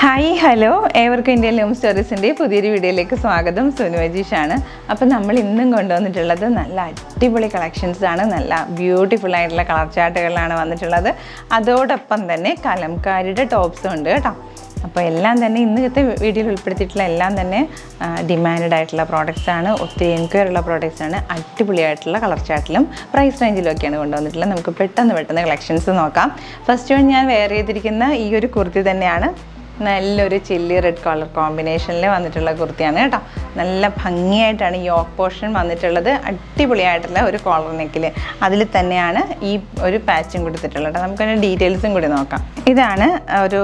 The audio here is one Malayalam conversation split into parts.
ഹായ് ഹലോ ഏവർക്കും ഇന്ത്യൻ ലൂം സ്റ്റോറീസിന്റെ പുതിയൊരു വീഡിയോയിലേക്ക് സ്വാഗതം. സുനു അജീഷാണ്. അപ്പോൾ നമ്മൾ ഇന്നും കൊണ്ടുവന്നിട്ടുള്ളത് നല്ല അടിപൊളി കളക്ഷൻസ് ആണ്. നല്ല ബ്യൂട്ടിഫുൾ ആയിട്ടുള്ള കളർ ചാർട്ടുകളാണ് വന്നിട്ടുള്ളത്. അതോടൊപ്പം തന്നെ കലംകാരിയുടെ ടോപ്സും ഉണ്ട് കേട്ടോ. അപ്പോൾ എല്ലാം തന്നെ ഇന്നത്തെ വീഡിയോയിൽ ഉൾപ്പെടുത്തിയിട്ടുള്ള എല്ലാം തന്നെ ഡിമാൻഡ് ആയിട്ടുള്ള പ്രോഡക്റ്റ്സ് ആണ്. ഒത്തിരി എൻക്വയറി ഉള്ള പ്രോഡക്റ്റ്സ് ആണ്. അടിപൊളിയായിട്ടുള്ള കളർ ചാർട്ടിലും പ്രൈസ് റേഞ്ചിലും ഒക്കെയാണ് കൊണ്ടുവന്നിട്ടുള്ളത്. നമുക്ക് പെട്ടെന്ന് പെട്ടെന്ന് കളക്ഷൻസ് നോക്കാം. ഫസ്റ്റ് വൺ ഞാൻ വെയർ ചെയ്തിരിക്കുന്ന ഈ ഒരു കുർത്തി തന്നെയാണ്. നല്ലൊരു ചില്ലി റെഡ് കളർ കോമ്പിനേഷനിൽ വന്നിട്ടുള്ള കുർത്തിയാണ് കേട്ടോ. നല്ല ഭംഗിയായിട്ടാണ് യോക്ക് പോർഷൻ വന്നിട്ടുള്ളത്. അടിപൊളിയായിട്ടുള്ള ഒരു കോളർ നെക്കിൽ അതിൽ തന്നെയാണ് ഈ ഒരു പാച്ചും കൊടുത്തിട്ടുള്ളത് നമുക്കതിന്റെ ഡീറ്റെയിൽസും കൂടി നോക്കാം. ഇതാണ് ഒരു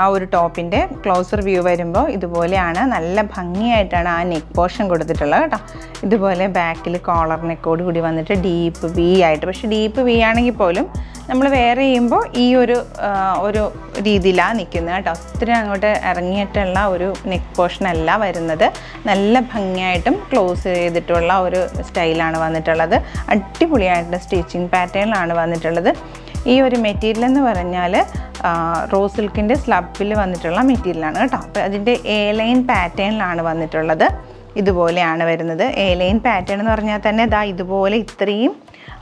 ആ ഒരു ടോപ്പിന്റെ ക്ലോസർ വ്യൂ വരുമ്പോൾ ഇതുപോലെയാണ് നല്ല ഭംഗിയായിട്ടാണ് ആ നെക്ക് പോർഷൻ കൊടുത്തിട്ടുള്ളത് കേട്ടോ. ഇതുപോലെ ബാക്കിൽ കോളർ നെക്കോട് കൂടി വന്നിട്ട് ഡീപ്പ് വി ആയിട്ട്. പക്ഷേ ഡീപ്പ് വി ആണെങ്കിൽ പോലും നമ്മൾ വേറെ ചെയ്യുമ്പോൾ ഈ ഒരു ഒരു രീതിയിലാണ് നിൽക്കുന്നത് കേട്ടോ. ഒത്തിരി അങ്ങോട്ട് ഇറങ്ങിയിട്ടുള്ള ഒരു നെക്ക് പോർഷൻ അല്ല വരുന്നത്. നല്ല ഭംഗിയായിട്ടും ക്ലോസ് ചെയ്തിട്ടുള്ള ഒരു സ്റ്റൈലാണ് വന്നിട്ടുള്ളത്. അടിപൊളിയായിട്ടുള്ള സ്റ്റിച്ചിങ് പാറ്റേണിലാണ് വന്നിട്ടുള്ളത്. ഈ ഒരു മെറ്റീരിയൽ എന്ന് പറഞ്ഞാൽ റോസ് സിൽക്കിന്റെ സ്ലബിൽ വന്നിട്ടുള്ള മെറ്റീരിയലാണ് കേട്ടോ. അപ്പോൾ അതിന്റെ എ ലൈൻ പാറ്റേണിലാണ് വന്നിട്ടുള്ളത്. ഇതുപോലെയാണ് വരുന്നത്. എ ലൈൻ പാറ്റേൺ എന്ന് പറഞ്ഞാൽ തന്നെ ഇതാ ഇതുപോലെ ഇത്രയും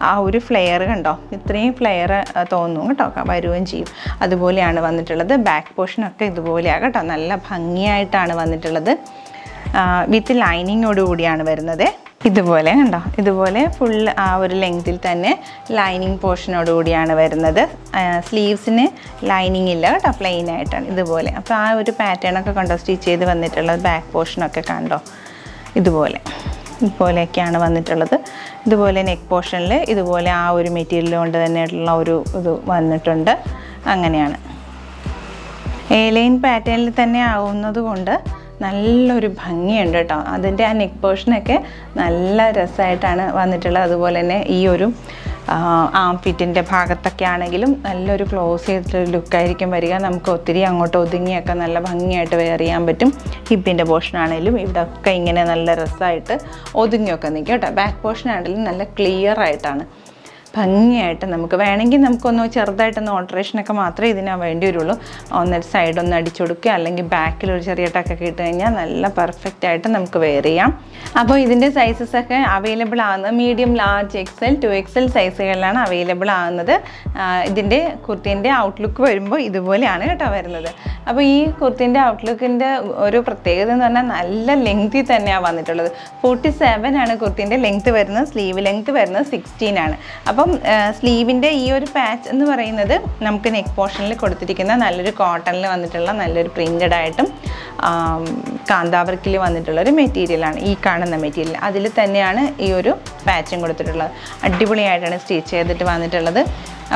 ആ ഒരു ഫ്ലെയർ കണ്ടോ? ഇത്രയും ഫ്ലെയർ തോന്നും കേട്ടോ. വരുകയും ചെയ്യും. അതുപോലെയാണ് വന്നിട്ടുള്ളത്. ബാക്ക് പോർഷനൊക്കെ ഇതുപോലെയാണ് കേട്ടോ. നല്ല ഭംഗിയായിട്ടാണ് വന്നിട്ടുള്ളത്. വിത്ത് ലൈനിങ്ങോട് കൂടിയാണ് വരുന്നത്. ഇതുപോലെ കണ്ടോ? ഇതുപോലെ ഫുൾ ആ ഒരു ലെങ്തിൽ തന്നെ ലൈനിങ് പോർഷനോട് കൂടിയാണ് വരുന്നത്. സ്ലീവ്സിന് ലൈനിങ് ഇല്ല കേട്ടോ പ്ലെയിൻ ആയിട്ടാണ്. ഇതുപോലെ. അപ്പോൾ ആ ഒരു പാറ്റേൺ ഒക്കെ കണ്ടോ? സ്റ്റിച്ച് ചെയ്ത് വന്നിട്ടുള്ളത് ബാക്ക് പോർഷനൊക്കെ കണ്ടോ? ഇതുപോലെ. ഇതുപോലെയൊക്കെയാണ് വന്നിട്ടുള്ളത്. ഇതുപോലെ നെക്ക് പോർഷനിൽ ഇതുപോലെ ആ ഒരു മെറ്റീരിയൽ കൊണ്ട് തന്നെയുള്ള ഒരു ഇത് വന്നിട്ടുണ്ട്. അങ്ങനെയാണ്. എ ലൈൻ പാറ്റേണിൽ തന്നെ ആവുന്നത് കൊണ്ട് നല്ലൊരു ഭംഗിയുണ്ട് കേട്ടോ. അതിന്റെ ആ നെക്ക് പോർഷനൊക്കെ നല്ല രസമായിട്ടാണ് വന്നിട്ടുള്ളത്. അതുപോലെ തന്നെ ഈ ഒരു ആം ഫിറ്റിന്റെ ഭാഗത്തൊക്കെ ആണെങ്കിലും നല്ലൊരു ക്ലോസ് ചെയ്തിട്ടൊരു ലുക്കായിരിക്കും വരിക. നമുക്ക് ഒത്തിരി അങ്ങോട്ട് ഒതുങ്ങിയൊക്കെ നല്ല ഭംഗിയായിട്ട് വെയർ ചെയ്യാൻ പറ്റും ഹിപ്പിന്റെ പോർഷനാണെങ്കിലും ഇവിടെയൊക്കെ ഇങ്ങനെ നല്ല രസമായിട്ട് ഒതുങ്ങിയൊക്കെ നിൽക്കും കേട്ടോ. ബാക്ക് പോർഷൻ ആണെങ്കിലും നല്ല ക്ലിയർ ആയിട്ടാണ് ഭംഗിയായിട്ട് നമുക്ക് വേണമെങ്കിൽ നമുക്കൊന്ന് ചെറുതായിട്ടൊന്ന് ഓൾട്രേഷനൊക്കെ മാത്രമേ ഇതിനാ വേണ്ടി വരുള്ളൂ. ഒന്നൊരു സൈഡ് ഒന്ന് അടിച്ചു കൊടുക്കുക അല്ലെങ്കിൽ ബാക്കിൽ ഒരു ചെറിയ ടക്കൊക്കെ ഇട്ട് കഴിഞ്ഞാൽ നല്ല പെർഫെക്റ്റ് ആയിട്ട് നമുക്ക് വെയർ ചെയ്യാം. അപ്പോൾ ഇതിന്റെ സൈസസ് ഒക്കെ അവൈലബിൾ ആകുന്നത് medium large XL two XL സൈസുകളിലാണ് available ആകുന്നത്. ഇതിന്റെ കുർത്തീന്റെ ഔട്ട്ലുക്ക് വരുമ്പോൾ ഇതുപോലെയാണ് കേട്ടോ വരുന്നത്. അപ്പോൾ ഈ കുർത്തീന്റെ ഔട്ട്ലുക്കിന്റെ ഒരു പ്രത്യേകത എന്ന് പറഞ്ഞാൽ നല്ല ലെങ്തി തന്നെയാണ് വന്നിട്ടുള്ളത്. ഫോർട്ടി സെവൻ ആണ് കുർത്തീന്റെ ലെങ്ത് വരുന്നത് സ്ലീവ് ലെങ്ത് വരുന്നത് സിക്സ്റ്റീൻ ആണ്. അപ്പം സ്ലീവിന്റെ ഈ ഒരു പാച്ച് എന്ന് പറയുന്നത് നമുക്ക് നെക്ക് പോർഷനിൽ കൊടുത്തിരിക്കുന്ന നല്ലൊരു കോട്ടണിൽ വന്നിട്ടുള്ള നല്ലൊരു പ്രിന്റഡ് ആയിട്ടും കാന്താവർക്കിൽ വന്നിട്ടുള്ള ഒരു മെറ്റീരിയലാണ് ഈ കാണുന്ന മെറ്റീരിയൽ. അതിൽ തന്നെയാണ് ഈ ഒരു പാച്ചും കൊടുത്തിട്ടുള്ളത്. അടിപൊളിയായിട്ടാണ് സ്റ്റിച്ച് ചെയ്തിട്ട് വന്നിട്ടുള്ളത്.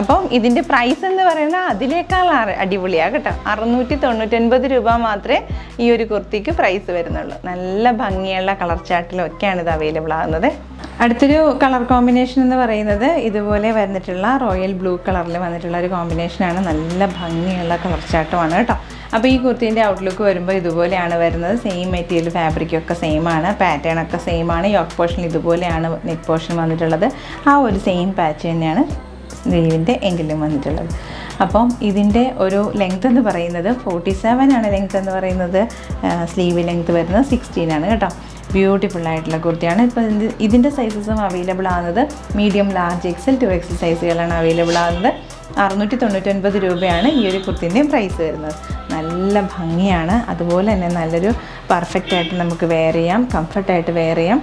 അപ്പം ഇതിന്റെ പ്രൈസ് എന്ന് പറയുന്നത് അതിലേക്കാൾ അടിപൊളിയാണ് കേട്ടോ. അറുന്നൂറ്റി തൊണ്ണൂറ്റൊൻപത് രൂപ മാത്രമേ ഈ ഒരു കുർത്തിക്ക് പ്രൈസ് വരുന്നുള്ളൂ. നല്ല ഭംഗിയുള്ള കളർ ചാട്ടിലൊക്കെയാണ് ഇത് അവൈലബിൾ ആകുന്നത് അടുത്തൊരു കളർ കോമ്പിനേഷൻ എന്ന് പറയുന്നത് ഇതുപോലെ വന്നിട്ടുള്ള റോയൽ ബ്ലൂ കളറിൽ വന്നിട്ടുള്ള ഒരു കോമ്പിനേഷനാണ് നല്ല ഭംഗിയുള്ള കളർ ചാട്ടമാണ് കേട്ടോ. അപ്പോൾ ഈ കുർത്തീന്റെ ഔട്ട്ലുക്ക് വരുമ്പോൾ ഇതുപോലെയാണ് വരുന്നത്. സെയിം മെറ്റീരിയൽ ഫാബ്രിക്കൊക്കെ സെയിം ആണ്. പാറ്റേൺ ഒക്കെ സെയിം ആണ്. യോക്ക് പോർഷൻ ഇതുപോലെയാണ് നെക്ക് പോർഷൻ വന്നിട്ടുള്ളത്. ആ ഒരു സെയിം പാച്ച് തന്നെയാണ് സ്ലീവിന്റെ എങ്കിലും വന്നിട്ടുള്ളത്. അപ്പം ഇതിന്റെ ഒരു ലെങ്ത് എന്ന് പറയുന്നത് ഫോർട്ടി സെവൻ ആണ് ലെങ്ത് എന്ന് പറയുന്നത്. സ്ലീവ് ലെങ്ത് വരുന്നത് സിക്സ്റ്റീൻ ആണ് കേട്ടോ. ബ്യൂട്ടിഫുൾ ആയിട്ടുള്ള കുർത്തിയാണ് ഇപ്പോൾ ഇത് ഇതിന്റെ സൈസസും അവൈലബിൾ ആകുന്നത് medium large XL two XL സൈസുകളാണ് available ആകുന്നത് അറുന്നൂറ്റി തൊണ്ണൂറ്റൊൻപത് രൂപയാണ് ഈ ഒരു കുർത്തിന്റെയും പ്രൈസ് വരുന്നത്. നല്ല ഭംഗിയാണ്. അതുപോലെ തന്നെ നല്ലൊരു പെർഫെക്റ്റ് ആയിട്ട് നമുക്ക് വെയർ ചെയ്യാം. കംഫർട്ടായിട്ട് വെയർ ചെയ്യാം.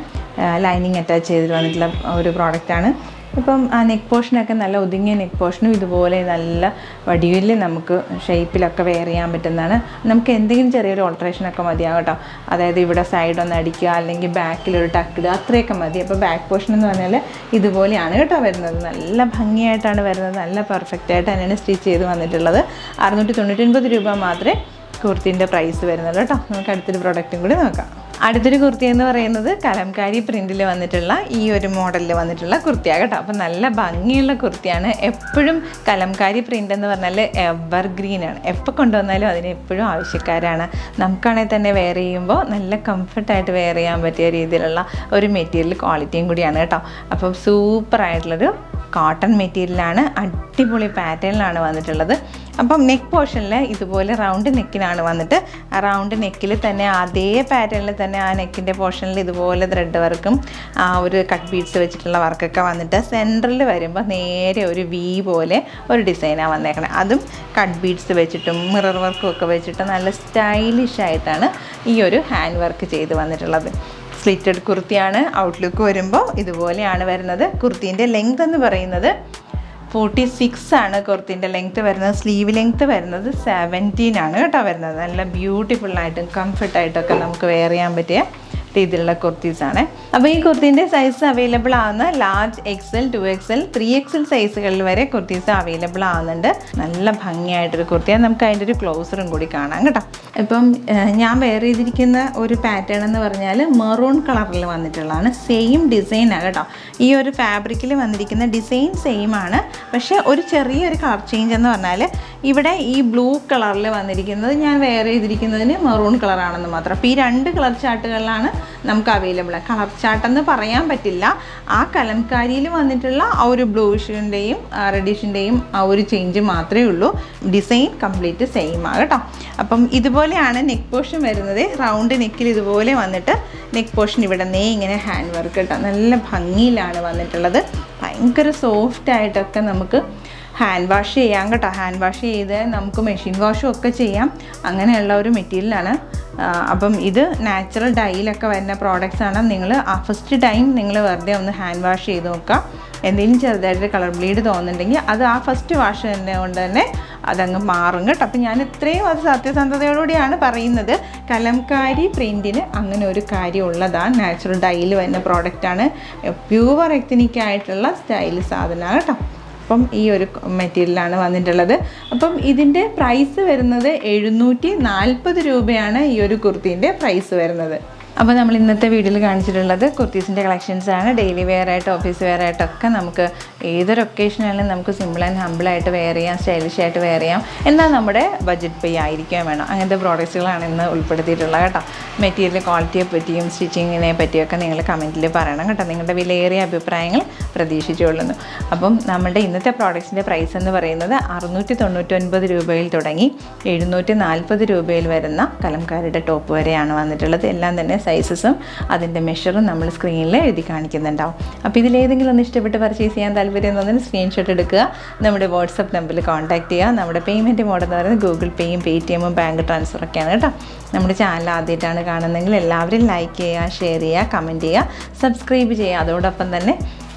ലൈനിങ് അറ്റാച്ച് ചെയ്തിട്ട് വന്നിട്ടുള്ള ഒരു പ്രോഡക്റ്റാണ് ഇപ്പം ആ നെക്ക് പോർഷനൊക്കെ നല്ല ഒതുങ്ങിയ നെക്ക് പോർഷനും ഇതുപോലെ നല്ല വടിയിൽ നമുക്ക് ഷേപ്പിലൊക്കെ വെയർ ചെയ്യാൻ പറ്റുന്നതാണ്. നമുക്ക് എന്തെങ്കിലും ചെറിയൊരു ഓൾട്രേഷനൊക്കെ മതിയാവും കേട്ടോ. അതായത് ഇവിടെ സൈഡ് ഒന്ന് അടിക്കുക അല്ലെങ്കിൽ ബാക്കിലൊരു ടക്കിടുക അത്രയൊക്കെ മതി. അപ്പോൾ ബാക്ക് പോർഷൻ എന്ന് പറഞ്ഞാൽ ഇതുപോലെയാണ് കേട്ടോ വരുന്നത്. നല്ല ഭംഗിയായിട്ടാണ് വരുന്നത്. നല്ല പെർഫെക്റ്റ് ആയിട്ട് തന്നെയാണ് സ്റ്റിച്ച് ചെയ്ത് വന്നിട്ടുള്ളത്. അറുന്നൂറ്റി തൊണ്ണൂറ്റൊൻപത് രൂപ മാത്രമേ കുർത്തിന്റെ പ്രൈസ് വരുന്നുള്ളൂ കേട്ടോ. നമുക്ക് അടുത്തൊരു പ്രോഡക്റ്റും കൂടി നോക്കാം. അടുത്തൊരു കുർത്തി എന്ന് പറയുന്നത് കലംകാരി പ്രിന്റിൽ വന്നിട്ടുള്ള ഈ ഒരു മോഡലിൽ വന്നിട്ടുള്ള കുർത്തിയാണ് കേട്ടോ. അപ്പം നല്ല ഭംഗിയുള്ള കുർത്തിയാണ്. എപ്പോഴും കലംകാരി പ്രിന്റ് എന്ന് പറഞ്ഞാൽ എവർ ഗ്രീനാണ് എപ്പോൾ കൊണ്ടുവന്നാലും അതിന് എപ്പോഴും ആവശ്യക്കാരാണ്. നമുക്കാണെങ്കിൽ തന്നെ വെയർ ചെയ്യുമ്പോൾ നല്ല കംഫർട്ടായിട്ട് വെയർ ചെയ്യാൻ പറ്റിയ രീതിയിലുള്ള ഒരു മെറ്റീരിയൽ ക്വാളിറ്റിയും കൂടിയാണ് കേട്ടോ. അപ്പം സൂപ്പർ ആയിട്ടുള്ളൊരു കോട്ടൺ മെറ്റീരിയലാണ് അടിപൊളി പാറ്റേണിലാണ് വന്നിട്ടുള്ളത്. അപ്പം നെക്ക് പോർഷനിൽ ഇതുപോലെ റൗണ്ട് നെക്കിനാണ് വന്നിട്ട് ആ റൗണ്ട് നെക്കിൽ തന്നെ അതേ പാറ്റേണിൽ തന്നെ ആ നെക്കിന്റെ പോർഷനിൽ ഇതുപോലെ ത്രെഡ് വർക്കും ആ ഒരു കട്ട് ബീഡ്സ് വെച്ചിട്ടുള്ള വർക്കൊക്കെ വന്നിട്ട് സെന്ററിൽ വരുമ്പോൾ നേരെ ഒരു വി പോലെ ഒരു ഡിസൈനാണ് വന്നേക്കണേ. അതും കട്ട് ബീഡ്സ് വെച്ചിട്ടും മിറർ വർക്കും ഒക്കെ വെച്ചിട്ട് നല്ല സ്റ്റൈലിഷ് ആയിട്ടാണ് ഈ ഒരു ഹാൻഡ് വർക്ക് ചെയ്ത് വന്നിട്ടുള്ളത്. സ്ലിറ്റഡ് കുർത്തിയാണ് ഔട്ട്ലുക്ക് വരുമ്പോൾ ഇതുപോലെയാണ് വരുന്നത്. കുർത്തീന്റെ ലെങ്ത് എന്ന് പറയുന്നത് ഫോർട്ടി സിക്സ് ആണ് കുർത്തീന്റെ ലെങ്ത്ത് വരുന്നത്. സ്ലീവ് ലെങ്ത്ത് വരുന്നത് സെവന്റീൻ ആണ് കേട്ടോ വരുന്നത്. നല്ല ബ്യൂട്ടിഫുള്ളായിട്ടും കംഫർട്ടായിട്ടൊക്കെ നമുക്ക് വെയർ ചെയ്യാൻ പറ്റിയ രീതിയിലുള്ള കുർത്തീസാണ് അപ്പോൾ ഈ കുർത്തീന്റെ സൈസ് അവൈലബിൾ ആവുന്ന large XL two XL three XL സൈസുകളിൽ വരെ കുർത്തീസ് അവൈലബിൾ ആവുന്നുണ്ട്. നല്ല ഭംഗിയായിട്ടൊരു കുർത്തിയാണ്. നമുക്ക് അതിന്റെ ഒരു ക്ലോസറും കൂടി കാണാം കേട്ടോ. ഇപ്പം ഞാൻ വെയർ ചെയ്തിരിക്കുന്ന ഒരു പാറ്റേൺ എന്ന് പറഞ്ഞാൽ മെറൂൺ കളറിൽ വന്നിട്ടുള്ളതാണ്. സെയിം ഡിസൈനാണ് കേട്ടോ. ഈ ഒരു ഫാബ്രിക്കിൽ വന്നിരിക്കുന്ന ഡിസൈൻ സെയിം ആണ്. പക്ഷേ ഒരു ചെറിയൊരു കളർ ചേഞ്ച് എന്ന് പറഞ്ഞാൽ ഇവിടെ ഈ ബ്ലൂ കളറിൽ വന്നിരിക്കുന്നത് ഞാൻ വെയർ ചെയ്തിരിക്കുന്നതിന് മെറൂൺ കളറാണെന്ന് മാത്രം. അപ്പോൾ ഈ രണ്ട് കളർ ചാർട്ടുകളിലാണ് നമുക്ക് അവൈലബിൾ കളർ ചാർട്ടെന്ന് പറയാൻ പറ്റില്ല. ആ കലംകാരിയിൽ വന്നിട്ടുള്ള ആ ഒരു ബ്ലൂഷിന്റെയും റെഡിഷിന്റെയും ആ ഒരു ചേഞ്ച് മാത്രമേ ഉള്ളൂ. ഡിസൈൻ കംപ്ലീറ്റ് സെയിം ആണ് അപ്പം ഇതുപോലെയാണ് നെക്ക് പോർഷൻ വരുന്നത്. റൗണ്ട് നെക്കിൽ ഇതുപോലെ വന്നിട്ട് നെക്ക് പോർഷൻ ഇവിടെ നേ ഇങ്ങനെ ഹാൻഡ് വർക്ക് കേട്ടോ. നല്ല ഭംഗിയിലാണ് വന്നിട്ടുള്ളത്. ഭയങ്കര സോഫ്റ്റ് ആയിട്ടൊക്കെ നമുക്ക് ഹാൻഡ് വാഷ് ചെയ്യാം കേട്ടോ. ഹാൻഡ് വാഷ് ചെയ്ത് നമുക്ക് മെഷീൻ വാഷും ഒക്കെ ചെയ്യാം. അങ്ങനെയുള്ള ഒരു മെറ്റീരിയലാണ് അപ്പം ഇത് നാച്ചുറൽ ഡൈയിലൊക്കെ വരുന്ന പ്രോഡക്റ്റ്സ് ആണ്. നിങ്ങൾ ആ ഫസ്റ്റ് ടൈം നിങ്ങൾ വെറുതെ ഒന്ന് ഹാൻഡ് വാഷ് ചെയ്ത് നോക്കുക. എന്തെങ്കിലും ചെറുതായിട്ട് കളർ ബ്ലീഡ് തോന്നുന്നുണ്ടെങ്കിൽ അത് ആ ഫസ്റ്റ് വാഷ് തന്നെ കൊണ്ട് തന്നെ അതങ്ങ് മാറും കേട്ടോ. അപ്പം ഞാൻ ഇത്രയും അത് സത്യസന്ധതയോടുകൂടിയാണ് പറയുന്നത്. കലംകാരി പ്രിന്റിന് അങ്ങനെ ഒരു കാര്യം ഉള്ളതാണ്. നാച്ചുറൽ ഡൈയിൽ വരുന്ന പ്രോഡക്റ്റാണ് പ്യുവർ എക്തിനിക് ആയിട്ടുള്ള സ്റ്റൈൽ സാധനമാണ് കേട്ടോ. അപ്പം ഈ ഒരു മെറ്റീരിയലാണ് വന്നിട്ടുള്ളത്. അപ്പം ഇതിന്റെ പ്രൈസ് വരുന്നത് എഴുന്നൂറ്റി നാൽപ്പത് രൂപയാണ് ഈ ഒരു കുർത്തീന്റെ പ്രൈസ് വരുന്നത്. അപ്പോൾ നമ്മൾ ഇന്നത്തെ വീഡിയോയിൽ കാണിച്ചിട്ടുള്ളത് കുർത്തീസിന്റെ കളക്ഷൻസാണ് ഡെയിലി വെയർ ആയിട്ട് ഓഫീസ് വെയർ ആയിട്ടൊക്കെ നമുക്ക് ഏതൊരു ഒക്കേഷനായാലും നമുക്ക് സിമ്പിൾ ആൻഡ് ഹമ്പിളായിട്ട് വെയർ ചെയ്യാം സ്റ്റൈലിഷ് ആയിട്ട് വെയർ ചെയ്യാം. എന്നാൽ നമ്മുടെ ബഡ്ജറ്റ് പേ ആയിരിക്കാൻ വേണം. അങ്ങനത്തെ പ്രോഡക്റ്റ്സുകളാണ് ഇന്ന് ഉൾപ്പെടുത്തിയിട്ടുള്ളത് കേട്ടോ. മെറ്റീരിയൽ ക്വാളിറ്റിയെ പറ്റിയും സ്റ്റിച്ചിങ്ങിനെ പറ്റിയൊക്കെ നിങ്ങൾ കമന്റിൽ പറയണം കേട്ടോ. നിങ്ങളുടെ വിലയേറിയ അഭിപ്രായങ്ങൾ പ്രതീക്ഷിച്ചുകൊള്ളുന്നു. അപ്പം നമ്മുടെ ഇന്നത്തെ പ്രോഡക്റ്റ്സിന്റെ പ്രൈസ് എന്ന് പറയുന്നത് അറുന്നൂറ്റി തൊണ്ണൂറ്റൊൻപത് രൂപയിൽ തുടങ്ങി എഴുന്നൂറ്റി നാൽപ്പത് രൂപയിൽ വരുന്ന കലംകാരുടെ ടോപ്പ് വരെയാണ് വന്നിട്ടുള്ളത്. എല്ലാം തന്നെ സൈസസും അതിന്റെ മെഷറും നമ്മൾ സ്ക്രീനിൽ എഴുതി കാണിക്കുന്നുണ്ടാവും. അപ്പോൾ ഇതിലേതെങ്കിലും ഒന്ന് ഇഷ്ടപ്പെട്ട് പർച്ചേസ് ചെയ്യാൻ താല്പര്യം തോന്നുന്നു സ്ക്രീൻഷോട്ട് എടുക്കുക. നമ്മുടെ വാട്സപ്പ് നമ്പറിൽ കോൺടാക്ട് ചെയ്യുക. നമ്മുടെ പേയ്മെന്റ് മോഡ് എന്ന് പറയുന്നത് ഗൂഗിൾ പേയും പേ ടി എമ്മും ബാങ്ക് ട്രാൻസ്ഫറൊക്കെയാണ് കേട്ടോ. നമ്മുടെ ചാനൽ ആദ്യമായിട്ടാണ് കാണുന്നതെങ്കിൽ എല്ലാവരും ലൈക്ക് ചെയ്യുക ഷെയർ ചെയ്യുക കമന്റ് ചെയ്യുക സബ്സ്ക്രൈബ് ചെയ്യുക. അതോടൊപ്പം തന്നെ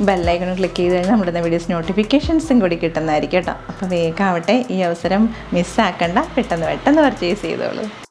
ബെല്ലൈക്കൺ ക്ലിക്ക് ചെയ്ത് കഴിഞ്ഞാൽ നമ്മുടെ വീഡിയോസ് നോട്ടിഫിക്കേഷൻസും കൂടി കിട്ടുന്നതായിരിക്കും കേട്ടോ. അപ്പോൾ വേഗം ആവട്ടെ ഈ അവസരം മിസ്സാക്കണ്ട പെട്ടെന്ന് പെട്ടെന്ന് പർച്ചേസ് ചെയ്തോളൂ.